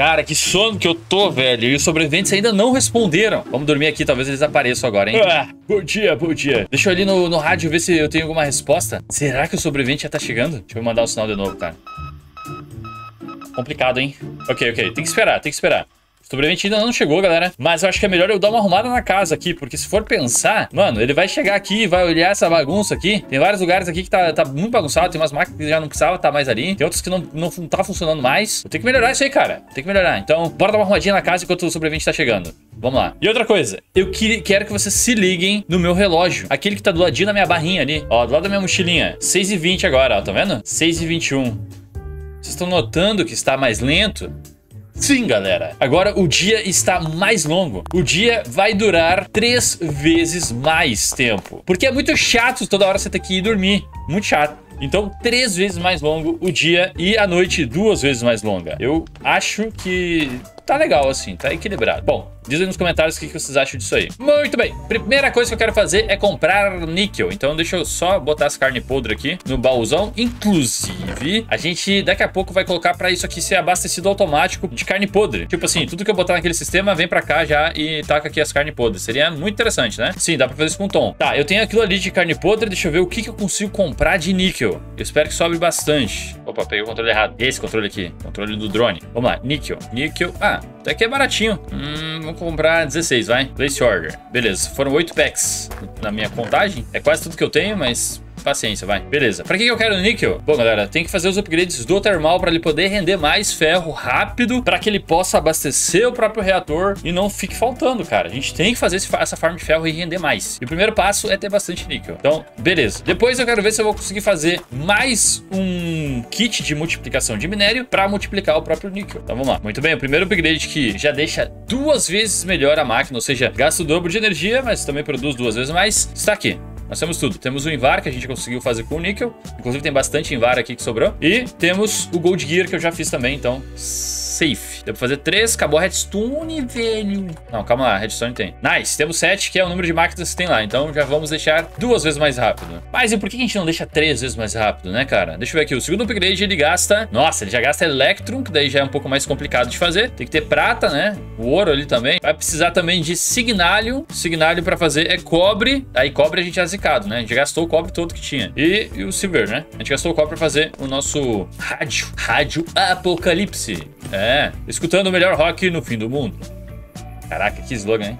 Cara, que sono que eu tô, velho. E os sobreviventes ainda não responderam. Vamos dormir aqui, talvez eles apareçam agora, hein? Ah, bom dia, bom dia. Deixa eu ali no, no rádio ver se eu tenho alguma resposta. Será que o sobrevivente já tá chegando? Deixa eu mandar o sinal de novo, cara. Complicado, hein? Ok, ok. Tem que esperar, tem que esperar. Sobrevivente ainda não chegou, galera. Mas eu acho que é melhor eu dar uma arrumada na casa aqui. Porque se for pensar, mano, ele vai chegar aqui, vai olhar essa bagunça aqui. Tem vários lugares aqui que tá, tá muito bagunçado. Tem umas máquinas que já não precisava tá mais ali. Tem outros que não, não tá funcionando mais. Eu tenho que melhorar isso aí, cara. Tem que melhorar. Então, bora dar uma arrumadinha na casa enquanto o sobrevivente tá chegando. Vamos lá. E outra coisa, eu que, quero que vocês se liguem no meu relógio. Aquele que tá do ladinho da minha barrinha ali. Ó, do lado da minha mochilinha. 6h20 agora, ó. Tá vendo? 6h21. Vocês estão notando que está mais lento? Sim, galera. Agora o dia está mais longo. O dia vai durar três vezes mais tempo. Porque é muito chato toda hora você ter que ir dormir. Muito chato. Então, três vezes mais longo o dia e a noite duas vezes mais longa. Eu acho que tá legal assim, tá equilibrado. Bom, diz aí nos comentários o que vocês acham disso aí. Muito bem, primeira coisa que eu quero fazer é comprar níquel. Então deixa eu só botar as carnes podres aqui no baúzão. Inclusive, a gente daqui a pouco vai colocar pra isso aqui ser abastecido automático de carne podre. Tipo assim, tudo que eu botar naquele sistema vem pra cá já e taca aqui as carnes podres. Seria muito interessante, né? Sim, dá pra fazer isso com tom. Tá, eu tenho aquilo ali de carne podre, deixa eu ver o que, que eu consigo comprar de níquel. Eu espero que sobre bastante. Opa, peguei o controle errado. Esse controle aqui, controle do drone. Vamos lá, níquel. Níquel. Ah, até que é baratinho. Hum, vamos comprar 16, vai. Place order. Beleza, foram 8 packs na minha contagem. É quase tudo que eu tenho, mas Paciência, vai. Beleza. Pra que eu quero níquel? Bom, galera, tem que fazer os upgrades do termal pra ele poder render mais ferro rápido, pra que ele possa abastecer o próprio reator e não fique faltando, cara. A gente tem que fazer essa farm de ferro e render mais. E o primeiro passo é ter bastante níquel. Então, beleza. Depois eu quero ver se eu vou conseguir fazer mais um kit de multiplicação de minério pra multiplicar o próprio níquel. Então, vamos lá. Muito bem, o primeiro upgrade que já deixa duas vezes melhor a máquina, ou seja, gasta o dobro de energia, mas também produz duas vezes mais, está aqui. Nós temos tudo. Temos o Invar, que a gente conseguiu fazer com o níquel. Inclusive tem bastante Invar aqui que sobrou. E temos o Gold Gear, que eu já fiz também, então safe. Deu pra fazer três, acabou a redstone, velho. Não, calma lá, redstone tem. Nice, temos sete, que é o número de máquinas que tem lá. Então já vamos deixar duas vezes mais rápido. Mas e por que a gente não deixa três vezes mais rápido, né, cara? Deixa eu ver aqui, o segundo upgrade ele gasta... Nossa, ele já gasta Electrum, que daí já é um pouco mais complicado de fazer. Tem que ter prata, né? O ouro ali também. Vai precisar também de Signalium. Signalium pra fazer é cobre. Aí cobre a gente é zicado, né? A gente gastou o cobre todo que tinha. E, e o Silver, né? A gente gastou o cobre pra fazer o nosso rádio. Rádio Apocalipse. É, escutando o melhor rock no fim do mundo. Caraca, que slogan, hein?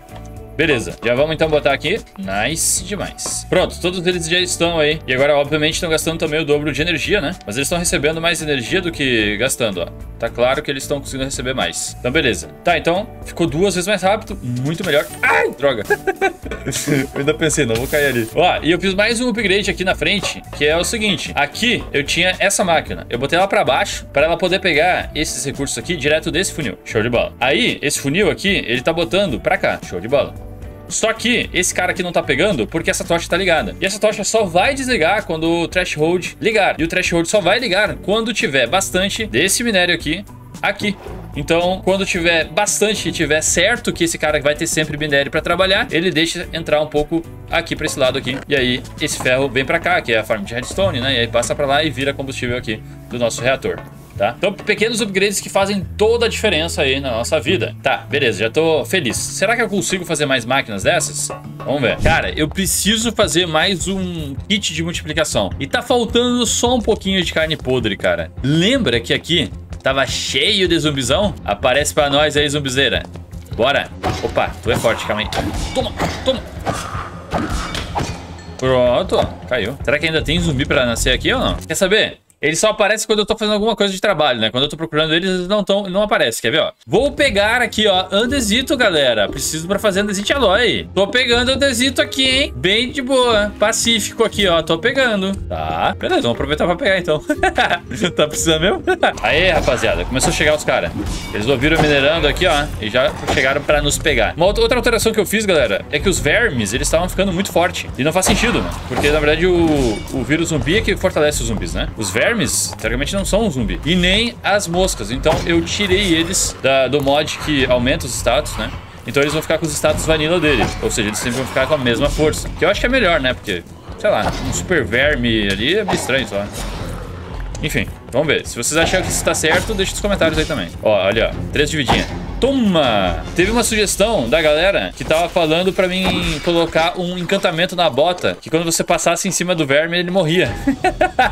Beleza, já vamos então botar aqui. Nice demais. Pronto, todos eles já estão aí. E agora, obviamente, estão gastando também o dobro de energia, né? Mas eles estão recebendo mais energia do que gastando, ó. Tá claro que eles estão conseguindo receber mais. Então, beleza. Tá, então, ficou duas vezes mais rápido. Muito melhor. Ai, droga. eu ainda pensei, não vou cair ali. Ó, e eu fiz mais um upgrade aqui na frente, que é o seguinte. Aqui, eu tinha essa máquina. Eu botei ela pra baixo, para ela poder pegar esses recursos aqui direto desse funil. Show de bola. Aí, esse funil aqui, ele tá botando pra cá. Show de bola. Só que esse cara aqui não tá pegando porque essa tocha tá ligada. E essa tocha só vai desligar quando o threshold ligar. E o threshold só vai ligar quando tiver bastante desse minério aqui, aqui. Então, quando tiver bastante, tiver certo que esse cara vai ter sempre minério para trabalhar, ele deixa entrar um pouco aqui para esse lado aqui. E aí, esse ferro vem para cá, que é a farm de redstone, né? E aí passa para lá e vira combustível aqui do nosso reator tá? Então, pequenos upgrades que fazem toda a diferença aí na nossa vida. Tá, beleza, já tô feliz. Será que eu consigo fazer mais máquinas dessas? Vamos ver. Cara, eu preciso fazer mais um kit de multiplicação. E tá faltando só um pouquinho de carne podre, cara. Lembra que aqui tava cheio de zumbizão? Aparece pra nós aí, zumbizeira. Bora. Opa, tu é forte, calma aí. Toma, toma. Pronto, caiu. Será que ainda tem zumbi pra nascer aqui ou não? Quer saber? Ele só aparece quando eu tô fazendo alguma coisa de trabalho, né? Quando eu tô procurando eles, eles não, tão, não aparecem. Quer ver, ó? Vou pegar aqui, ó, andesito, galera. Preciso pra fazer andesite alloy. Tô pegando andesito aqui, hein? Bem de boa. Pacífico aqui, ó. Tô pegando. Tá. Beleza, vamos aproveitar pra pegar, então. tá precisando mesmo? Aê, rapaziada. Começou a chegar os caras. Eles ouviram minerando aqui, ó. E já chegaram pra nos pegar. Uma outra alteração que eu fiz, galera, é que os vermes, eles estavam ficando muito fortes. E não faz sentido, mano. Porque, na verdade, o, o vírus zumbi é que fortalece os zumbis, né? Os vermes vermes, teoricamente, não são um zumbi. E nem as moscas. Então eu tirei eles da, do mod que aumenta os status, né? Então eles vão ficar com os status vanilla dele. Ou seja, eles sempre vão ficar com a mesma força. Que eu acho que é melhor, né? Porque, sei lá, um super verme ali é meio estranho só. Enfim, Vamos ver. Se vocês acharem que isso tá certo, deixa nos comentários aí também. Ó, olha, ó. Três dividinhas. Toma! Teve uma sugestão da galera que tava falando pra mim colocar um encantamento na bota, que quando você passasse em cima do verme, ele morria.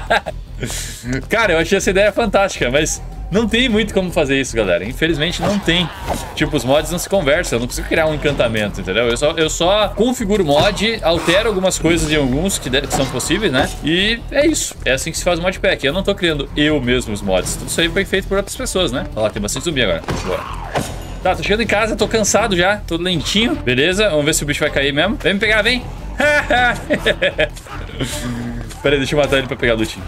Cara, eu achei essa ideia fantástica, mas não tem muito como fazer isso, galera. Infelizmente não tem. Tipo, os mods não se conversam. Eu não consigo criar um encantamento, entendeu? Eu só, eu só configuro mod, altero algumas coisas em alguns que, são possíveis, né? E é isso. É assim que se faz o modpack. Eu não tô criando eu mesmo os mods. Tudo isso aí foi feito por outras pessoas, né? Olha lá, tem bastante zumbi agora. Bora. Tá, tô chegando em casa, tô cansado já. Tô lentinho. Beleza, vamos ver se o bicho vai cair mesmo. Vem me pegar, vem. Pera aí, deixa eu matar ele pra pegar o loot.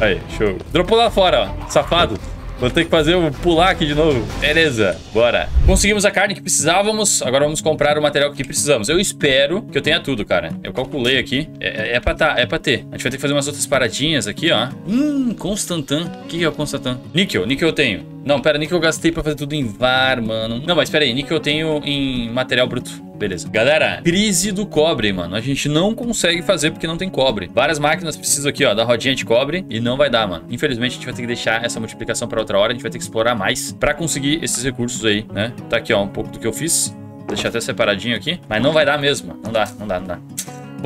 Aí, show. Dropou lá fora, ó. Safado. Vou ter que fazer o pular aqui de novo. Beleza, bora. Conseguimos a carne que precisávamos. Agora vamos comprar o material que precisamos. Eu espero que eu tenha tudo, cara. Eu calculei aqui. É, é, é pra tá, é pra ter. A gente vai ter que fazer umas outras paradinhas aqui, ó. Hum, Constantan. O que é o Constantan? Níquel, níquel eu tenho. Não, pera, níquel eu gastei pra fazer tudo em VAR, mano. Não, mas pera aí, níquel eu tenho em material bruto. Beleza. Galera, crise do cobre, mano. A gente não consegue fazer porque não tem cobre. Várias máquinas precisam aqui, ó, da rodinha de cobre e não vai dar, mano. Infelizmente, a gente vai ter que deixar essa multiplicação pra outra hora. A gente vai ter que explorar mais pra conseguir esses recursos aí, né? Tá aqui, ó, um pouco do que eu fiz. Deixar até separadinho aqui. Mas não vai dar mesmo. Não dá, não dá, não dá.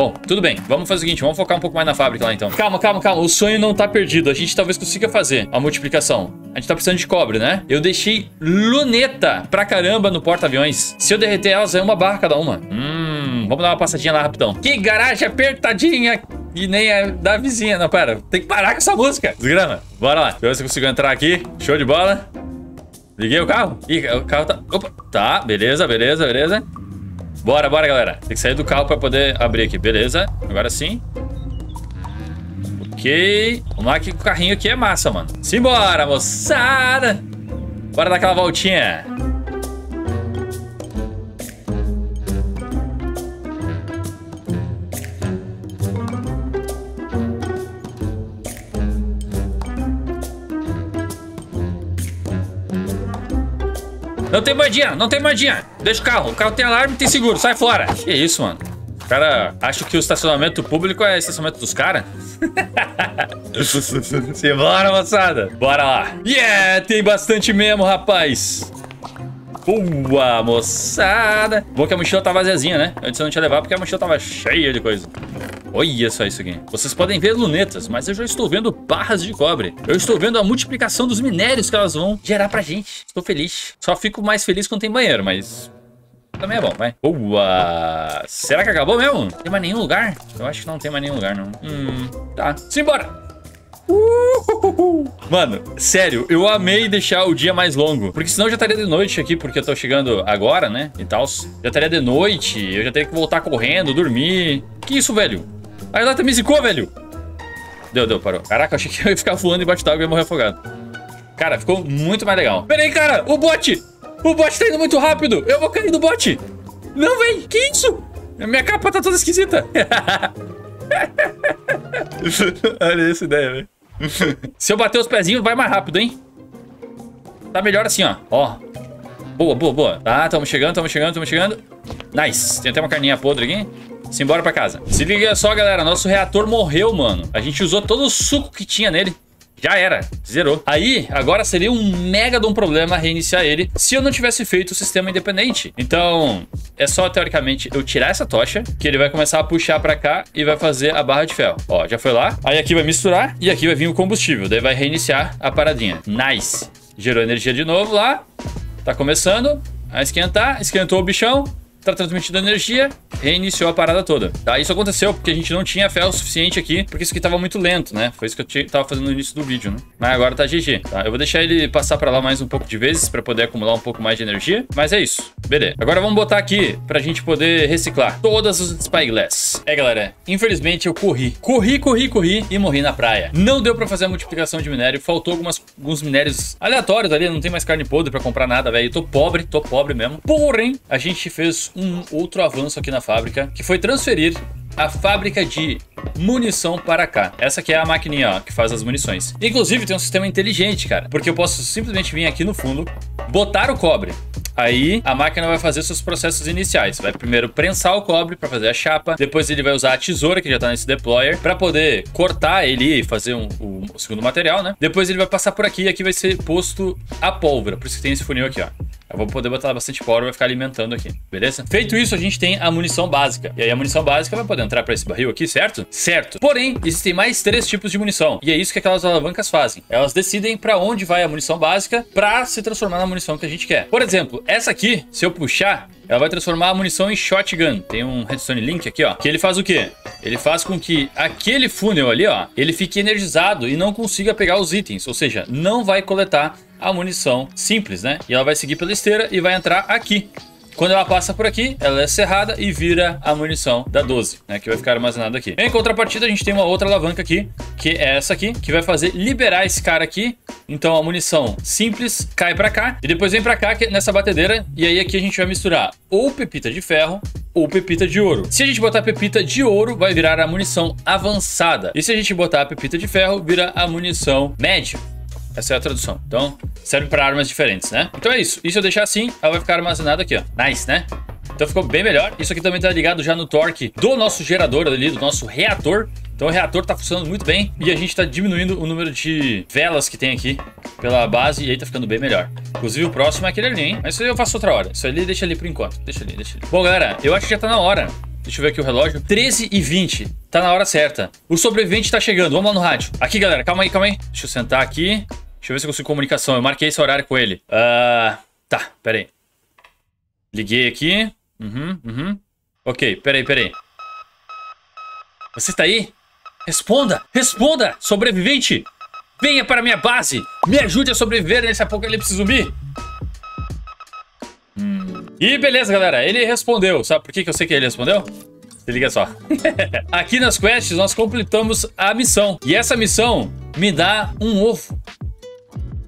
Bom, tudo bem. Vamos fazer o seguinte, vamos focar um pouco mais na fábrica lá então. Calma, calma, calma. O sonho não tá perdido. A gente talvez consiga fazer a multiplicação. A gente tá precisando de cobre, né? Eu deixei luneta pra caramba no porta-aviões. Se eu derreter elas, é uma barra cada uma. Hum, vamos dar uma passadinha lá rapidão. Que garagem apertadinha e nem é da vizinha. Não, pera. Tem que parar com essa música. Desgrama. Bora lá. Deixa eu ver se eu consigo entrar aqui. Show de bola. Liguei o carro. Ih, o carro tá... Opa. Tá, beleza, beleza, beleza. Bora, bora, galera. Tem que sair do carro pra poder abrir aqui. Beleza. Agora sim. Ok. Vamos lá que o carrinho aqui é massa, mano. Simbora, moçada. Bora dar aquela voltinha. Não tem moedinha, não tem moedinha. Deixa o carro. O carro tem alarme tem seguro. Sai fora. Que isso, mano. O cara acha que o estacionamento público é estacionamento dos caras? Simbora, moçada. Bora lá. Yeah, tem bastante mesmo, rapaz. Boa, moçada. Bom que a mochila tá vaziazinha, né? Antes eu não tinha levar porque a mochila tava cheia de coisa. Olha só isso aqui. Vocês podem ver lunetas, mas eu já estou vendo barras de cobre. Eu estou vendo a multiplicação dos minérios que elas vão gerar pra gente. Estou feliz. Só fico mais feliz quando tem banheiro, mas... Também é bom, vai. Boa! Será que acabou mesmo? Tem mais nenhum lugar? Eu acho que não tem mais nenhum lugar, não. Hum, tá. Simbora! Mano, sério, eu amei deixar o dia mais longo. Porque senão já estaria de noite aqui, porque eu tô chegando agora, né? E tal. Já estaria de noite, eu já teria que voltar correndo, dormir. Que isso, velho? A Elata me zicou, velho. Deu, deu, parou. Caraca, achei que eu ia ficar voando embaixo d'água e ia morrer afogado. Cara, ficou muito mais legal. Pera aí, cara, o bot! O bot tá indo muito rápido. Eu vou cair do bot. Não, velho, que isso? Minha capa tá toda esquisita. Olha essa ideia, velho. Se eu bater os pezinhos, vai mais rápido, hein? Tá melhor assim, ó. Ó. Boa, boa, boa. Tá, tamo chegando, tamo chegando, tamo chegando. Nice. Tem até uma carninha podre aqui. Simbora pra casa. Se liga só, galera. Nosso reator morreu, mano. A gente usou todo o suco que tinha nele. Já era, zerou. Aí, agora seria um mega de um problema reiniciar ele se eu não tivesse feito o sistema independente. Então, é só, teoricamente, eu tirar essa tocha, que ele vai começar a puxar pra cá e vai fazer a barra de ferro. Ó, já foi lá. Aí aqui vai misturar e aqui vai vir o combustível. Daí vai reiniciar a paradinha. Nice. Gerou energia de novo lá. Tá começando a esquentar. Esquentou o bichão tá transmitindo energia, reiniciou a parada toda. Tá? Isso aconteceu porque a gente não tinha ferro suficiente aqui, porque isso aqui tava muito lento, né? Foi isso que eu tava fazendo no início do vídeo, né? Mas agora tá GG, tá? Eu vou deixar ele passar pra lá mais um pouco de vezes pra poder acumular um pouco mais de energia, mas é isso. Beleza. Agora vamos botar aqui pra gente poder reciclar todas as Spyglass. É, galera, infelizmente eu corri. Corri, corri, corri e morri na praia. Não deu pra fazer a multiplicação de minério, faltou algumas, alguns minérios aleatórios ali, não tem mais carne podre pra comprar nada, velho. Tô pobre, tô pobre mesmo. Porém, a gente fez um outro avanço aqui na fábrica, que foi transferir a fábrica de munição para cá. Essa aqui é a maquininha ó, que faz as munições. Inclusive tem um sistema inteligente, cara, porque eu posso simplesmente vir aqui no fundo, botar o cobre. Aí a máquina vai fazer seus processos iniciais. Vai primeiro prensar o cobre para fazer a chapa, depois ele vai usar a tesoura que já tá nesse deployer para poder cortar ele e fazer um, um, o segundo material, né? Depois ele vai passar por aqui e aqui vai ser posto a pólvora, por isso que tem esse funil aqui, ó. Eu vou poder botar bastante pólvora, vai ficar alimentando aqui, beleza? Feito isso, a gente tem a munição básica. E aí a munição básica vai poder entrar para esse barril aqui, certo? Certo. Porém, existem mais três tipos de munição. E é isso que aquelas alavancas fazem. Elas decidem para onde vai a munição básica para se transformar na munição que a gente quer. Por exemplo, essa aqui, se eu puxar, ela vai transformar a munição em shotgun. Tem um redstone link aqui, ó, que ele faz o quê? Ele faz com que aquele funnel ali, ó, ele fique energizado e não consiga pegar os itens, ou seja, não vai coletar a munição simples, né? E ela vai seguir pela esteira e vai entrar aqui. Quando ela passa por aqui, ela é cerrada e vira a munição da 12, né? Que vai ficar armazenada aqui. Em contrapartida, a gente tem uma outra alavanca aqui, que é essa aqui, que vai fazer liberar esse cara aqui. Então a munição simples cai pra cá e depois vem pra cá é nessa batedeira. E aí aqui a gente vai misturar ou pepita de ferro ou pepita de ouro. Se a gente botar pepita de ouro, vai virar a munição avançada. E se a gente botar a pepita de ferro, vira a munição média. Essa é a tradução. Então, serve para armas diferentes, né? Então é isso. E se eu deixar assim, ela vai ficar armazenada aqui, ó. Nice, né? Então ficou bem melhor. Isso aqui também tá ligado já no torque do nosso gerador ali, do nosso reator. Então o reator tá funcionando muito bem e a gente tá diminuindo o número de velas que tem aqui pela base e aí tá ficando bem melhor. Inclusive o próximo é aquele ali, hein? Mas isso aí eu faço outra hora. Isso ali deixa ali por enquanto. Deixa ali, deixa ali. Bom, galera, eu acho que já tá na hora. Deixa eu ver aqui o relógio. 13 e 20. Tá na hora certa. O sobrevivente tá chegando. Vamos lá no rádio. Aqui, galera. Calma aí, calma aí. Deixa eu sentar aqui. Deixa eu ver se eu consigo comunicação. Eu marquei esse horário com ele. Uh, tá, pera aí. Liguei aqui. Uhum, uhum. Ok, peraí, peraí. Você está aí? Responda! Responda! Sobrevivente! Venha para minha base! Me ajude a sobreviver nesse apocalipse zumbi! E beleza, galera. Ele respondeu. Sabe por que, eu sei que ele respondeu? Se liga só. Aqui nas quests nós completamos a missão. E essa missão me dá um ovo.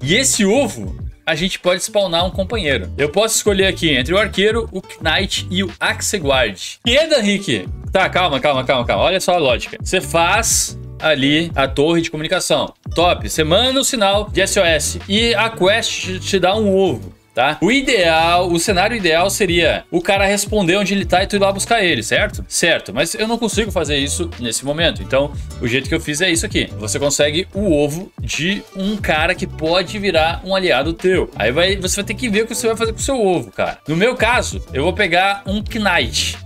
E esse ovo a gente pode spawnar um companheiro. Eu posso escolher aqui entre o arqueiro, o knight e o axeguard. E é, Henrique? Tá, calma, calma, calma, calma. Olha só a lógica. Você faz ali a torre de comunicação. Top. Você manda o sinal de SOS e a quest te dá um ovo tá? O ideal, o cenário ideal seria o cara responder onde ele tá e tu ir lá buscar ele, certo? Certo, mas eu não consigo fazer isso nesse momento. Então, o jeito que eu fiz é isso aqui. Você consegue o ovo de um cara que pode virar um aliado teu. Aí vai, você vai ter que ver o que você vai fazer com o seu ovo, cara. No meu caso, eu vou pegar um Knight.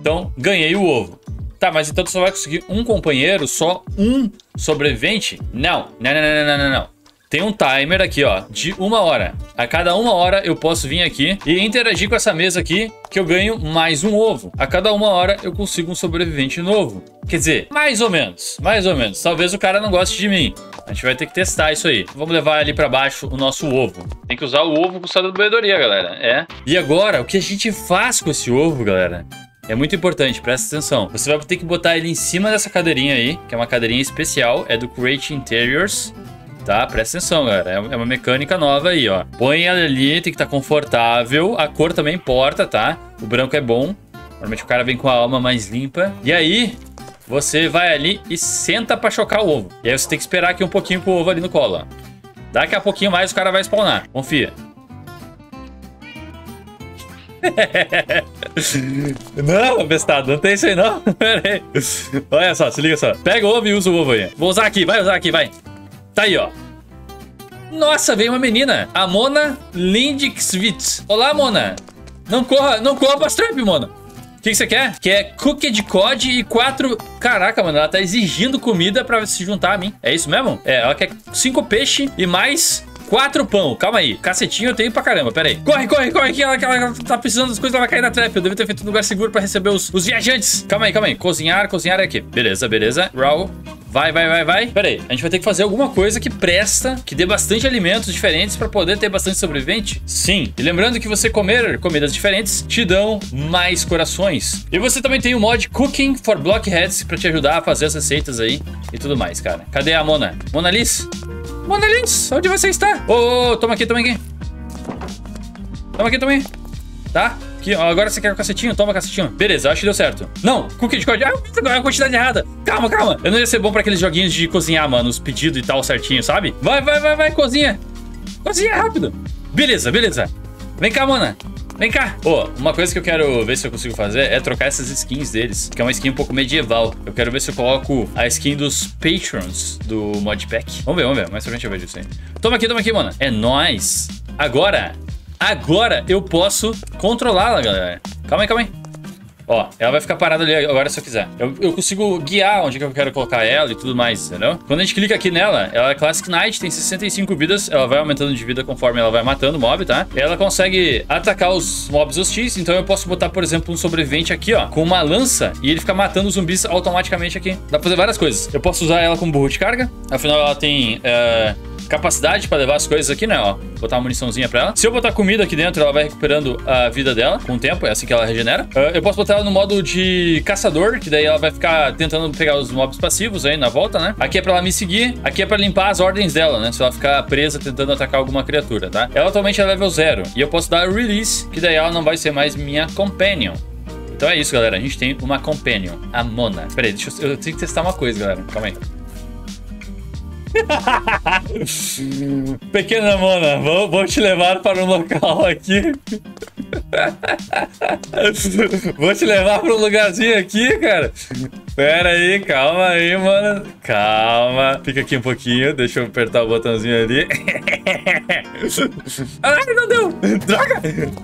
Então, ganhei o ovo. Tá, mas então tu só vai conseguir um companheiro, só um sobrevivente? Não, não, não, não, não, não, não. Tem um timer aqui, ó, de uma hora. A cada uma hora eu posso vir aqui e interagir com essa mesa aqui, que eu ganho mais um ovo. A cada uma hora eu consigo um sobrevivente novo. Quer dizer, mais ou menos, mais ou menos. Talvez o cara não goste de mim. A gente vai ter que testar isso aí. Vamos levar ali pra baixo o nosso ovo. Tem que usar o ovo com o da bebedoria, galera. É. E agora, o que a gente faz com esse ovo, galera? É muito importante, presta atenção. Você vai ter que botar ele em cima dessa cadeirinha aí, que é uma cadeirinha especial, é do Create Interiors tá? Presta atenção, galera. É, é uma mecânica nova aí, ó. Põe ela ali, tem que estar tá confortável. A cor também importa, tá? O branco é bom. Normalmente o cara vem com a alma mais limpa. E aí, você vai ali e senta pra chocar o ovo. E aí você tem que esperar aqui um pouquinho com o ovo ali no colo, ó. Daqui a pouquinho mais o cara vai spawnar. Confia. não, bestado, não tem isso aí não. Pera aí. Olha só, se liga só. Pega o ovo e usa o ovo aí. Vou usar aqui, vai usar aqui, vai. Tá aí, ó. Nossa, veio uma menina. A Mona Lindxvitz. Olá, Mona. Não corra, não corra pra trap, Mona. O que, que você quer? Quer cookie de COD e quatro... Caraca, mano, ela tá exigindo comida pra se juntar a mim. É isso mesmo? É, ela quer cinco peixes e mais Quatro pão. Calma aí. Cacetinho eu tenho pra caramba. Pera aí. Corre, corre, corre. Que ela, ela tá precisando das coisas. Ela vai cair na trap. Eu devo ter feito um lugar seguro pra receber os, os viajantes. Calma aí, calma aí. Cozinhar, cozinhar é aqui. Beleza, beleza. Raw. Vai, vai, vai, vai. Pera aí, a gente vai ter que fazer alguma coisa que presta, que dê bastante alimentos diferentes para poder ter bastante sobrevivente? Sim. E lembrando que você comer comidas diferentes te dão mais corações. E você também tem o mod Cooking for Blockheads para te ajudar a fazer as receitas aí e tudo mais, cara. Cadê a Mona? Mona Liz? Mona Lins, onde você está? Ô, oh, oh, toma aqui, toma aqui. Toma aqui, toma aí. Tá? Aqui, ó, agora você quer o cacetinho? Toma cacetinho. Beleza, acho que deu certo. Não, cookie de código. Ah, agora é a quantidade errada. Calma, calma. Eu não ia ser bom pra aqueles joguinhos de cozinhar, mano. Os pedidos e tal certinho, sabe? Vai, vai, vai, vai, cozinha. Cozinha rápido. Beleza, beleza. Vem cá, Mona. Vem cá! Pô, uma coisa que eu quero ver se eu consigo fazer é trocar essas skins deles, que é uma skin um pouco medieval. Eu quero ver se eu coloco a skin dos Patrons do Modpack. Vamos ver, vamos ver. Mais pra frente eu vejo isso aí. Toma aqui, toma aqui, mano. É nóis. Agora, agora eu posso controlá-la, galera. Calma aí, calma aí. Ó, ela vai ficar parada ali agora se eu quiser. Eu, eu, consigo guiar onde que eu quero colocar ela e tudo mais, entendeu? Quando a gente clica aqui nela, ela é Classic Knight, tem 65 vidas. Ela vai aumentando de vida conforme ela vai matando o mob, tá? Ela consegue atacar os mobs hostis. Então eu posso botar, por exemplo, um sobrevivente aqui, ó, com uma lança e ele fica matando os zumbis automaticamente aqui. Dá pra fazer várias coisas. Eu posso usar ela como burro de carga. Afinal, ela tem... Uh capacidade pra levar as coisas aqui, né? Ó, botar uma muniçãozinha pra ela. Se eu botar comida aqui dentro, ela vai recuperando a vida dela com o tempo. É assim que ela regenera. Uh, eu posso botar ela no modo de caçador, que daí ela vai ficar tentando pegar os mobs passivos aí na volta, né? Aqui é pra ela me seguir. Aqui é pra limpar as ordens dela, né? Se ela ficar presa tentando atacar alguma criatura, tá? Ela atualmente é level 0. E eu posso dar release, que daí ela não vai ser mais minha companion. Então é isso, galera. A gente tem uma companion, a Mona. Pera aí, deixa eu, eu tenho que testar uma coisa, galera. Calma aí. Pequena Mona, vou, vou te levar para um local aqui. vou te levar para um lugarzinho aqui, cara. Pera aí, calma aí, mano. Calma. Fica aqui um pouquinho. Deixa eu apertar o botãozinho ali. Ai, não deu. Droga.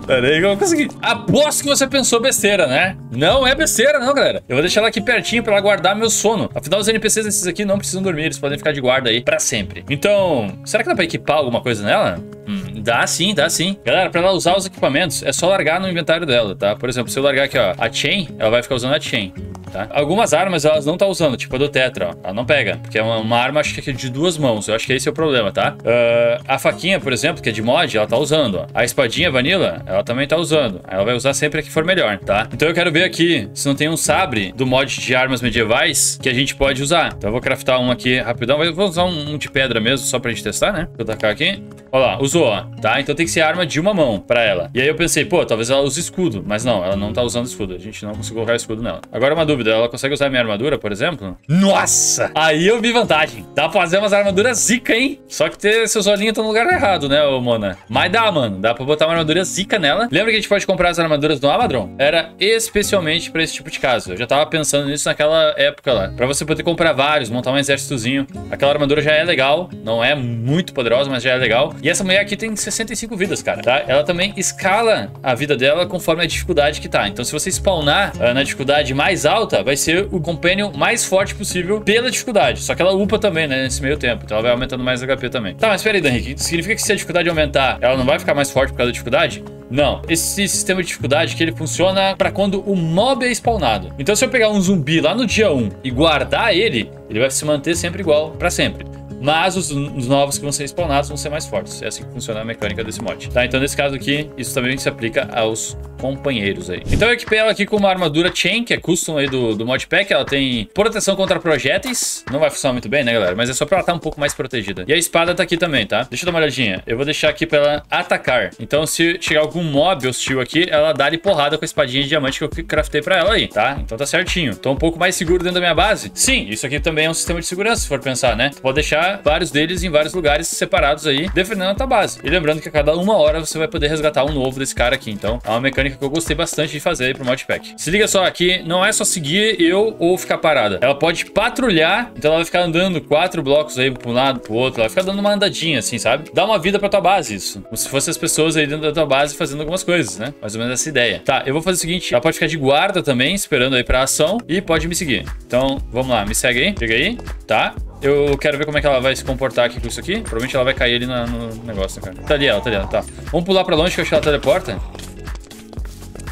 Pera aí que eu vou conseguir. Aposto que você pensou besteira, né? Não é besteira, não, galera. Eu vou deixar ela aqui pertinho pra ela guardar meu sono. Afinal, os NPCs desses aqui não precisam dormir. Eles podem ficar de guarda aí pra sempre. Então, será que dá pra equipar alguma coisa nela? Hum, dá sim, dá sim. Galera, pra ela usar os equipamentos, é só largar no inventário dela, tá? Por exemplo, se eu largar aqui, ó, a chain, ela vai ficar usando a chain tá? Algumas armas elas não tá usando, tipo a do Tetra, ó. Ela não pega, porque é uma, uma arma, acho que é de duas mãos. Eu acho que esse é o problema, tá? Uh, a faquinha, por exemplo, que é de mod, ela tá usando, ó. A espadinha vanilla, ela também tá usando. Ela vai usar sempre a que for melhor, tá? Então eu quero ver aqui se não tem um sabre do mod de armas medievais que a gente pode usar. Então eu vou craftar um aqui rapidão. Eu vou usar um, um de pedra mesmo, só pra gente testar, né? Vou tacar aqui. Olha lá, usou, ó, tá? Então tem que ser arma de uma mão pra ela. E aí eu pensei, pô, talvez ela use escudo. Mas não, ela não tá usando escudo. A gente não conseguiu colocar escudo nela. Agora uma dúvida, ela consegue usar minha armadura, por exemplo? Nossa! Aí eu vi vantagem. Dá pra fazer umas armaduras zica, hein? Só que ter seus olhinhos estão no lugar errado, né, ô Mona? Mas dá, mano. Dá pra botar uma armadura zica nela. Lembra que a gente pode comprar as armaduras no Amadron? Era especialmente pra esse tipo de caso. Eu já tava pensando nisso naquela época lá. Pra você poder comprar vários, montar um exércitozinho. Aquela armadura já é legal. Não é muito poderosa, mas já é legal. E essa mulher aqui tem 65 vidas, cara, tá? Ela também escala a vida dela conforme a dificuldade que tá. Então se você spawnar uh, na dificuldade mais alta, vai ser o Companion mais forte possível pela dificuldade. Só que ela upa também, né, nesse meio tempo. Então ela vai aumentando mais HP também. Tá, mas pera aí, Dan Henrique. Significa que se a dificuldade aumentar, ela não vai ficar mais forte por causa da dificuldade? Não, esse sistema de dificuldade que ele funciona para quando o mob é spawnado. Então se eu pegar um zumbi lá no dia 1 e guardar ele, ele vai se manter sempre igual para sempre. Mas os, os, novos que vão ser spawnados vão ser mais fortes. É assim que funciona a mecânica desse mod. Tá, então nesse caso aqui, isso também se aplica aos companheiros aí. Então eu equipei ela aqui com uma armadura Chain, que é custom aí do, do modpack. Ela tem proteção contra projéteis. Não vai funcionar muito bem, né, galera? Mas é só pra ela estar tá um pouco mais protegida. E a espada tá aqui também, tá? Deixa eu dar uma olhadinha. Eu vou deixar aqui pra ela atacar. Então se chegar algum mob hostil aqui, ela dá-lhe porrada com a espadinha de diamante que eu craftei pra ela aí, tá? Então tá certinho. Tô um pouco mais seguro dentro da minha base. Sim, isso aqui também é um sistema de segurança, se for pensar, né? Tu pode deixar vários deles em vários lugares separados aí, defendendo a tua base. E lembrando que a cada uma hora você vai poder resgatar um novo desse cara aqui. Então é uma mecânica que eu gostei bastante de fazer aí pro modpack. Se liga só, aqui não é só seguir eu ou ficar parada. Ela pode patrulhar, então ela vai ficar andando quatro blocos aí pra um lado, pro outro. Ela vai ficar dando uma andadinha assim, sabe? Dá uma vida pra tua base isso. Como se fossem as pessoas aí dentro da tua base fazendo algumas coisas, né? Mais ou menos essa ideia. Tá, eu vou fazer o seguinte, ela pode ficar de guarda também, esperando aí pra ação e pode me seguir. Então, vamos lá, me segue aí. Chega aí, tá? Eu quero ver como é que ela vai se comportar aqui com isso aqui. Provavelmente ela vai cair ali no negócio, né, cara? Tá ali ela, tá ali ela, tá. Vamos pular pra longe que eu acho que ela teleporta.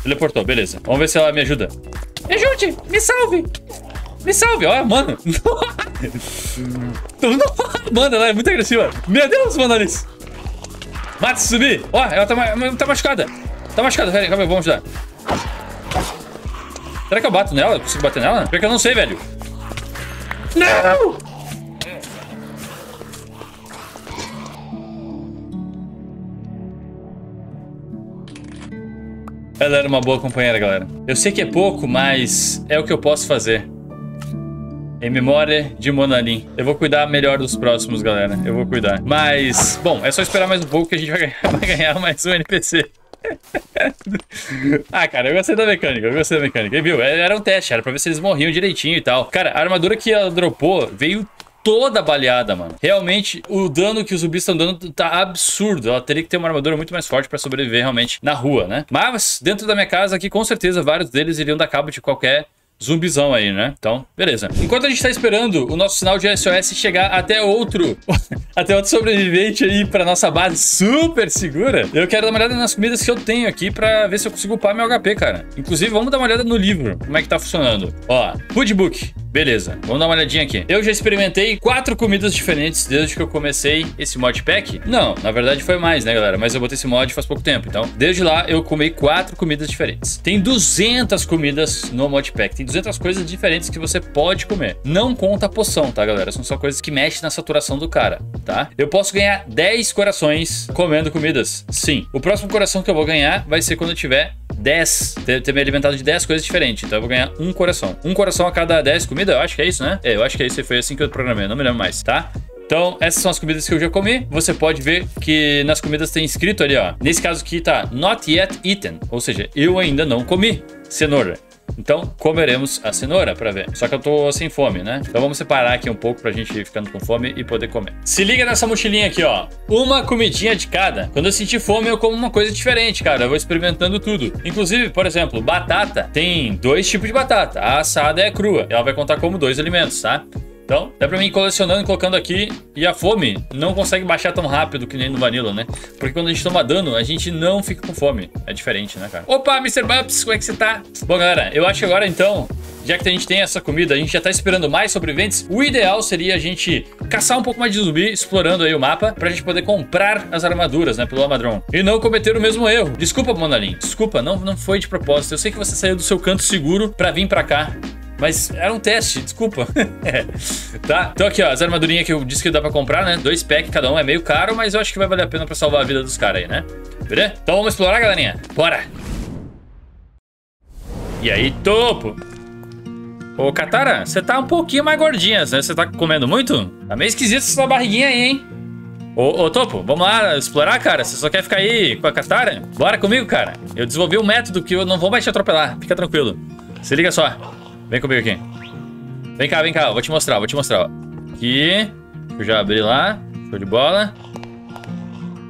Teleportou, beleza. Vamos ver se ela me ajuda. Me ajude! Me salve! Me salve! Olha, mano. mano, ela é muito agressiva. Meu Deus, mano, Alice. Mata se subir. Ó, ela tá, tá machucada. Tá machucada. Aí, calma aí, vamos ajudar. Será que eu bato nela? Eu consigo bater nela? Porque eu não sei, velho. Não! Ela era uma boa companheira, galera. Eu sei que é pouco, mas é o que eu posso fazer. Em memória de Monalin. Eu vou cuidar melhor dos próximos, galera. Eu vou cuidar. Mas, bom, é só esperar mais um pouco que a gente vai ganhar, vai ganhar mais um NPC. ah, cara, eu gostei da mecânica, eu gostei da mecânica. E viu, era um teste, era pra ver se eles morriam direitinho e tal. Cara, a armadura que ela dropou veio toda baleada, mano. Realmente, o dano que os zumbis estão dando tá absurdo. Ela teria que ter uma armadura muito mais forte pra sobreviver realmente na rua, né? Mas, dentro da minha casa aqui, com certeza, vários deles iriam dar cabo de qualquer zumbizão aí, né? Então, beleza. Enquanto a gente tá esperando o nosso sinal de SOS chegar até outro, até outro sobrevivente aí pra nossa base super segura, eu quero dar uma olhada nas comidas que eu tenho aqui pra ver se eu consigo upar meu HP, cara. Inclusive, vamos dar uma olhada no livro, como é que tá funcionando. Ó, Foodbook. Beleza, vamos dar uma olhadinha aqui. Eu já experimentei quatro comidas diferentes desde que eu comecei esse modpack. Não, na verdade foi mais, né, galera? Mas eu botei esse mod faz pouco tempo. Então, desde lá, eu comi quatro comidas diferentes. Tem 200 comidas no modpack. Tem 200 coisas diferentes que você pode comer. Não conta a poção, tá, galera? São só coisas que mexem na saturação do cara, tá? Eu posso ganhar 10 corações comendo comidas. Sim. O próximo coração que eu vou ganhar vai ser quando eu tiver 10, ter, ter me alimentado de 10 coisas diferentes. Então eu vou ganhar um coração. Um coração a cada 10 comidas, eu acho que é isso, né? É, eu acho que é isso. Foi assim que eu programei, não me lembro mais, tá? Então, essas são as comidas que eu já comi. Você pode ver que nas comidas tem escrito ali, ó. Nesse caso aqui tá Not Yet Eaten. Ou seja, eu ainda não comi cenoura. Então, comeremos a cenoura para ver. Só que eu tô sem fome, né? Então vamos separar aqui um pouco pra gente ir ficando com fome e poder comer. Se liga nessa mochilinha aqui, ó. Uma comidinha de cada. Quando eu sentir fome, eu como uma coisa diferente, cara. Eu vou experimentando tudo. Inclusive, por exemplo, batata. Tem dois tipos de batata. A assada é crua. Ela vai contar como dois alimentos, tá? Então, dá pra mim ir colecionando e colocando aqui. E a fome não consegue baixar tão rápido que nem no Vanilla, né? Porque quando a gente toma dano, a gente não fica com fome. É diferente, né, cara? Opa, Mr. Bumps, como é que você tá? Bom, galera, eu acho que agora, então, já que a gente tem essa comida, a gente já tá esperando mais sobreviventes, o ideal seria a gente caçar um pouco mais de zumbi, explorando aí o mapa, pra gente poder comprar as armaduras, né, pelo Amadron. E não cometer o mesmo erro. Desculpa, Monalin, desculpa, não, não foi de propósito. Eu sei que você saiu do seu canto seguro pra vir pra cá. Mas era um teste, desculpa. é. Tá? Então aqui, ó, as armadurinhas que eu disse que dá pra comprar, né? Dois packs cada um, é meio caro, mas eu acho que vai valer a pena pra salvar a vida dos caras aí, né? Beleza? Então vamos explorar, galerinha. Bora! E aí, topo! Ô, Katara, você tá um pouquinho mais gordinha, né? Você tá comendo muito? Tá meio esquisito essa sua barriguinha aí, hein? Ô, ô, Topo, vamos lá explorar, cara? Você só quer ficar aí com a Katara? Bora comigo, cara. Eu desenvolvi um método que eu não vou mais te atropelar. Fica tranquilo. Se liga só. Vem comigo aqui. Vem cá, vem cá. vou te mostrar, vou te mostrar. Ó. Aqui. Eu já abri lá. Show de bola.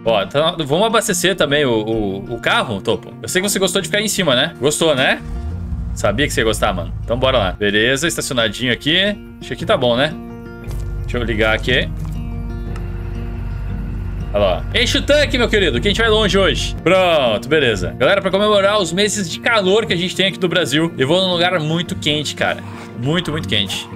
Ó, então, vamos abastecer também o, o, o, carro, Topo. Eu sei que você gostou de ficar aí em cima, né? Gostou, né? Sabia que você ia gostar, mano. Então bora lá. Beleza, estacionadinho aqui. Acho que aqui tá bom, né? Deixa eu ligar aqui. Olha lá. Enche o tanque, meu querido, que a gente vai longe hoje. Pronto, beleza. Galera, pra comemorar os meses de calor que a gente tem aqui no Brasil, eu vou num lugar muito quente, cara. Muito, muito quente.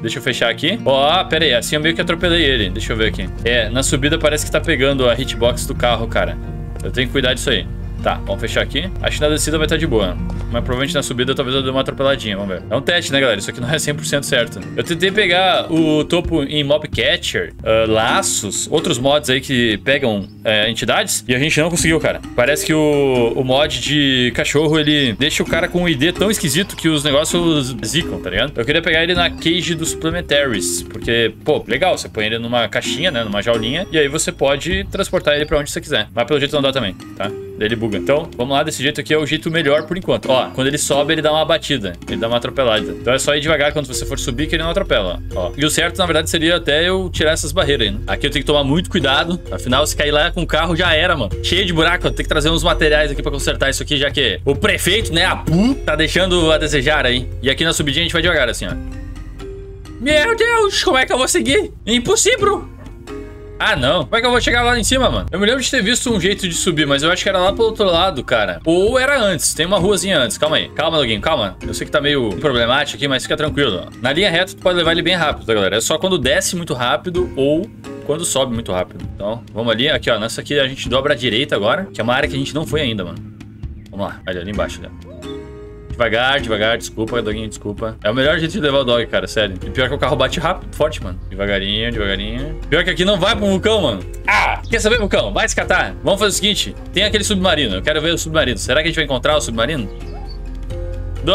Deixa eu fechar aqui. Ó, oh, pera aí, assim eu meio que atropelei ele. Deixa eu ver aqui. É, na subida parece que tá pegando a hitbox do carro, cara. Eu tenho que cuidar disso aí. Tá, vamos fechar aqui. Acho que na descida vai estar de boa. Mas provavelmente na subida talvez eu dê uma atropeladinha, vamos ver. É um teste, né, galera? Isso aqui não é 100% certo. Eu tentei pegar o topo em Mob Catcher, uh, laços, outros mods aí que pegam uh, entidades, e a gente não conseguiu, cara. Parece que o, o mod de cachorro, ele deixa o cara com um ID tão esquisito que os negócios zicam, tá ligado? Eu queria pegar ele na cage dos Supplementaries, porque, pô, legal, você põe ele numa caixinha, né, numa jaulinha, e aí você pode transportar ele pra onde você quiser. Mas pelo jeito não dá também, tá? Ele buga. Então, vamos lá, desse jeito aqui é o jeito melhor por enquanto. Ó, quando ele sobe, ele dá uma batida. Ele dá uma atropelada. Então é só ir devagar quando você for subir que ele não atropela, ó. E o certo, na verdade, seria até eu tirar essas barreiras aí, né? Aqui eu tenho que tomar muito cuidado. Afinal, se cair lá com o carro, já era, mano. Cheio de buraco. Tenho que trazer uns materiais aqui pra consertar isso aqui, já que o prefeito, né, a PU, tá deixando a desejar aí. E aqui na subidinha a gente vai devagar, assim, ó. Meu Deus, como é que eu vou seguir? Impossível! Ah, não. Como é que eu vou chegar lá em cima, mano? Eu me lembro de ter visto um jeito de subir, mas eu acho que era lá pro outro lado, cara. Ou era antes. Tem uma ruazinha antes. Calma aí. Calma, Loguinho. Calma. Eu sei que tá meio problemático aqui, mas fica tranquilo. Na linha reta, tu pode levar ele bem rápido, tá, galera? É só quando desce muito rápido ou quando sobe muito rápido. Então, vamos ali. Aqui, ó. Nessa aqui a gente dobra à direita agora, que é uma área que a gente não foi ainda, mano. Vamos lá. Ali, ali embaixo, né? Devagar, devagar, desculpa, doguinho, desculpa. É o melhor jeito de levar o dog, cara, sério. E pior que o carro bate rápido, forte, mano. Devagarinho, devagarinho. Pior que aqui não vai pro vulcão, mano. Ah! Quer saber, vulcão? Vai escatar. Vamos fazer o seguinte: tem aquele submarino. Eu quero ver o submarino. Será que a gente vai encontrar o submarino?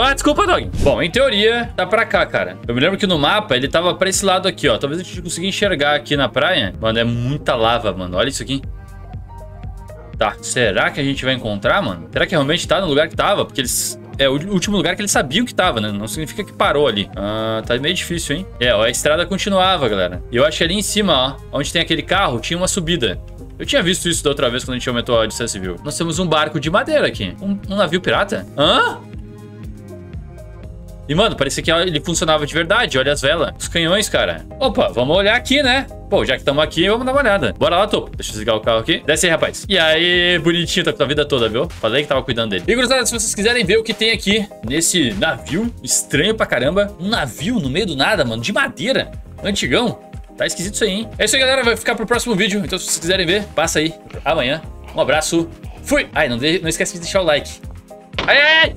Ah, desculpa, Dog. Bom, em teoria, tá pra cá, cara. Eu me lembro que no mapa ele tava pra esse lado aqui, ó. Talvez a gente consiga enxergar aqui na praia. Mano, é muita lava, mano. Olha isso aqui. Tá, será que a gente vai encontrar, mano? Será que realmente tá no lugar que tava? Porque eles... É o último lugar que eles sabiam que tava, né? Não significa que parou ali. Ah, tá meio difícil, hein? É, ó, a estrada continuava, galera. E eu acho que ali em cima, ó, onde tem aquele carro, tinha uma subida. Eu tinha visto isso da outra vez quando a gente aumentou a distância civil. Nós temos um barco de madeira aqui. Um, um navio pirata? Hã? E, mano, parecia que ele funcionava de verdade. Olha as velas. Os canhões, cara. Opa, vamos olhar aqui, né? Pô, já que estamos aqui, vamos dar uma olhada. Bora lá, Topo. Deixa eu desligar o carro aqui. Desce aí, rapaz. E aí, bonitinho, tá com a vida toda, viu? Falei que tava cuidando dele. E, gurizada, se vocês quiserem ver o que tem aqui nesse navio, estranho pra caramba. Um navio no meio do nada, mano, de madeira. Antigão. Tá esquisito isso aí, hein? É isso aí, galera. Vai ficar pro próximo vídeo. Então, se vocês quiserem ver, passa aí amanhã. Um abraço. Fui! Ai, não, de... não esquece de deixar o like. Ai, ai, ai!